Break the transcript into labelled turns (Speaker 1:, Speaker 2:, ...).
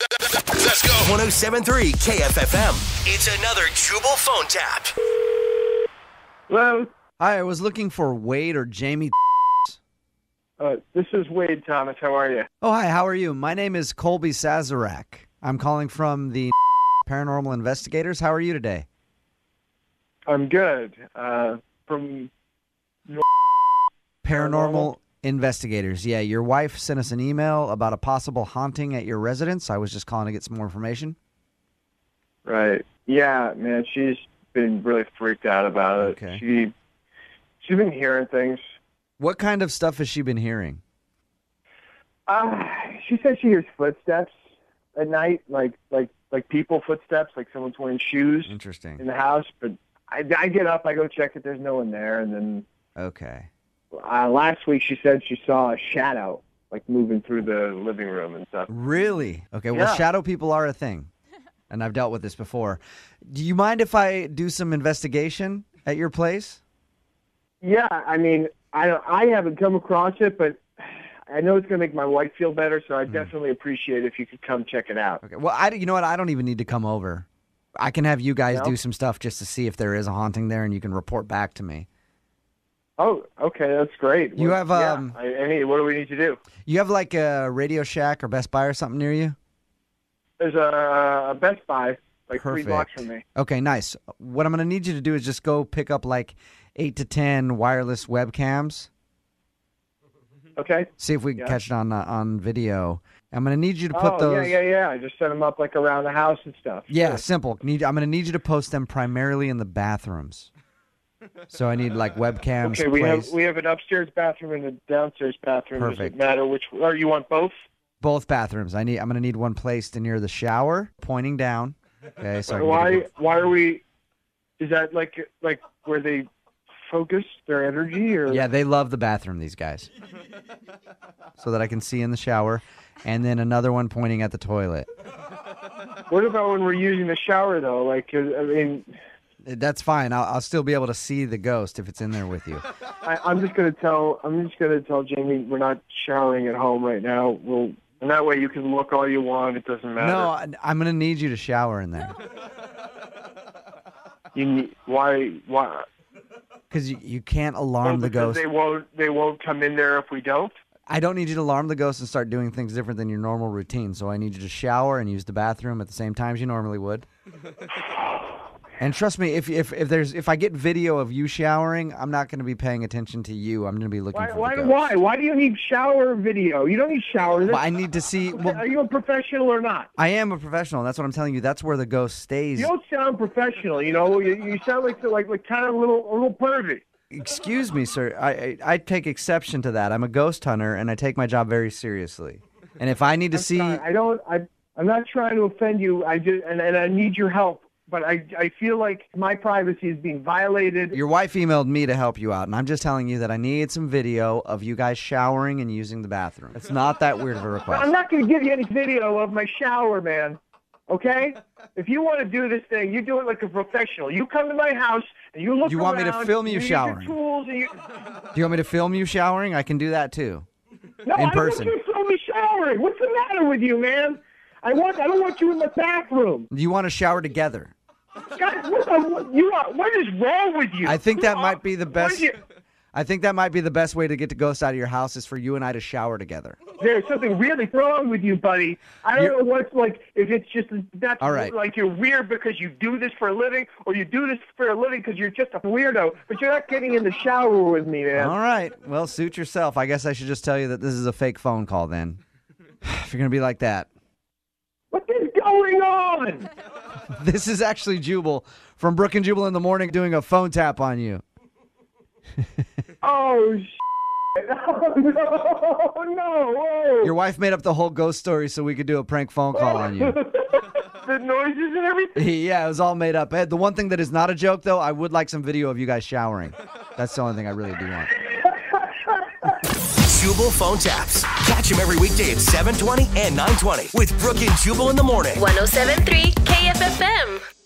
Speaker 1: Let's go. 1073 KFFM. It's another Jubal phone tap.
Speaker 2: Hello,
Speaker 3: Hi, I was looking for Wade or Jamie.
Speaker 2: uh, this is Wade Thomas. How are you?
Speaker 3: Oh, hi, how are you? My name is Colby Sazerac. I'm calling from the Paranormal Investigators. How are you today?
Speaker 2: I'm good. Uh, from
Speaker 3: Paranormal Investigators. Yeah, your wife sent us an email about a possible haunting at your residence. I was just calling to get some more information.
Speaker 2: right, yeah, man. She's been really freaked out about it.
Speaker 3: Okay.
Speaker 2: She she's been hearing things.
Speaker 3: What kind of stuff has she been hearing?
Speaker 2: Uh, she says she hears footsteps at night, like like like people footsteps, like someone's wearing shoes
Speaker 3: Interesting.
Speaker 2: in the house. But I, I get up, I go check if there's no one there, and then
Speaker 3: Okay.
Speaker 2: Uh, last week she said she saw a shadow like moving through the living room and stuff.
Speaker 3: Really? Okay, well,
Speaker 2: Yeah.
Speaker 3: shadow people are a thing, and I've dealt with this before. Do you mind if I do some investigation at your place?
Speaker 2: Yeah, I mean, I I haven't come across it, but I know it's going to make my wife feel better, so I
Speaker 3: Hmm.
Speaker 2: definitely appreciate if you could come check it out.
Speaker 3: Okay. Well, I you know what? I don't even need to come over. I can have you guys
Speaker 2: No?
Speaker 3: do some stuff just to see if there is a haunting there, and you can report back to me.
Speaker 2: Oh, okay, that's great.
Speaker 3: You have,
Speaker 2: yeah,
Speaker 3: um,
Speaker 2: I, I mean, what do we need to do?
Speaker 3: You have like a Radio Shack or Best Buy or something near you?
Speaker 2: There's a, a Best Buy like three blocks from me.
Speaker 3: Okay, nice. What I'm going to need you to do is just go pick up like eight to ten wireless webcams.
Speaker 2: Okay.
Speaker 3: See if we can
Speaker 2: Yeah.
Speaker 3: catch it on uh, on video. I'm going to need you to put
Speaker 2: oh,
Speaker 3: those.
Speaker 2: yeah, yeah, yeah. I just set them up like around the house and stuff.
Speaker 3: Yeah,
Speaker 2: Sure.
Speaker 3: simple. Need I'm going to need you to post them primarily in the bathrooms. So I need like webcams.
Speaker 2: Okay, we have we have an upstairs bathroom and a downstairs bathroom. Does
Speaker 3: Perfect.
Speaker 2: it matter which? Or you want both?
Speaker 3: both bathrooms. I need. I'm going to need one placed near the shower, pointing down. Okay, so I can get a
Speaker 2: why why are we? Is that like like where they focus their energy or?
Speaker 3: Yeah, they love the bathroom. These guys, so that I can see in the shower, and then another one pointing at the toilet.
Speaker 2: What about when we're using the shower though? Like uh, I mean,
Speaker 3: That's fine. I'll, I'll still be able to see the ghost if it's in there with you.
Speaker 2: I, I'm just gonna tell I'm just gonna tell Jamie we're not showering at home right now. We'll and that way you can look all you want. It doesn't matter.
Speaker 3: No, I- I'm going to need you to shower in there
Speaker 2: You need, why why?
Speaker 3: because you, you can't alarm the ghost.
Speaker 2: They won't they won't come in there if we don't.
Speaker 3: I don't need you to alarm the ghost and start doing things different than your normal routine. So I need you to shower and use the bathroom at the same time as you normally would. And trust me, if if if there's if I get video of you showering, I'm not going to be paying attention to you. I'm going to be looking
Speaker 2: Why
Speaker 3: for
Speaker 2: why
Speaker 3: the ghost.
Speaker 2: why why do you need shower video? You don't need shower.
Speaker 3: But I need to see. Well,
Speaker 2: Are you a professional or not?
Speaker 3: I am a professional. That's what I'm telling you. That's where the ghost stays.
Speaker 2: You don't sound professional. You know, you, you sound like like like kind of a little a little pervy.
Speaker 3: Excuse me, sir. I, I I take exception to that. I'm a ghost hunter, and I take my job very seriously. And if I need to see,
Speaker 2: Sorry, I don't. I I'm not trying to offend you. I just and, and I need your help. But I I feel like my privacy is being violated.
Speaker 3: your wife emailed me to help you out, and I'm just telling you that I need some video of you guys showering and using the bathroom. It's not that weird of a request.
Speaker 2: I'm not going to give you any video of my shower, man. Okay? If you want to do this thing, you do it like a professional. You come to my house and you look
Speaker 3: You want me to film you
Speaker 2: your
Speaker 3: showering?
Speaker 2: tools and you,
Speaker 3: Do you want me to film you showering? I can do that too.
Speaker 2: no,
Speaker 3: In
Speaker 2: I don't
Speaker 3: person.
Speaker 2: want you to film me showering. What's the matter with you, man? I want. I don't want you in the bathroom.
Speaker 3: Do you want to shower together?
Speaker 2: God, what, the, what, you are, what is wrong with you?
Speaker 3: I think that
Speaker 2: are-
Speaker 3: might be the best. I think that might be the best way to get the ghost out of your house is for you and I to shower together.
Speaker 2: There's something really wrong with you, buddy. I don't
Speaker 3: You're-
Speaker 2: know what's like. If it's just that's
Speaker 3: All right.
Speaker 2: like you're weird because you do this for a living, or you do this for a living because you're just a weirdo. But you're not getting in the shower with me, man.
Speaker 3: All right. Well, suit yourself. I guess I should just tell you that this is a fake phone call then. If you're going to be like that.
Speaker 2: What is going on?
Speaker 3: This is actually Jubal from Brooke and Jubal in the morning doing a phone tap on you.
Speaker 2: Oh, shit. oh no, no! Whoa.
Speaker 3: Your wife made up the whole ghost story so we could do a prank phone call on you.
Speaker 2: the noises and everything.
Speaker 3: yeah, it was all made up. Ed, the one thing that is not a joke, though, I would like some video of you guys showering. That's the only thing I really do want.
Speaker 1: Jubal phone taps. Catch him every weekday at 720 and 920 with Brooke and Jubal in the morning.
Speaker 4: 1073 KFFM.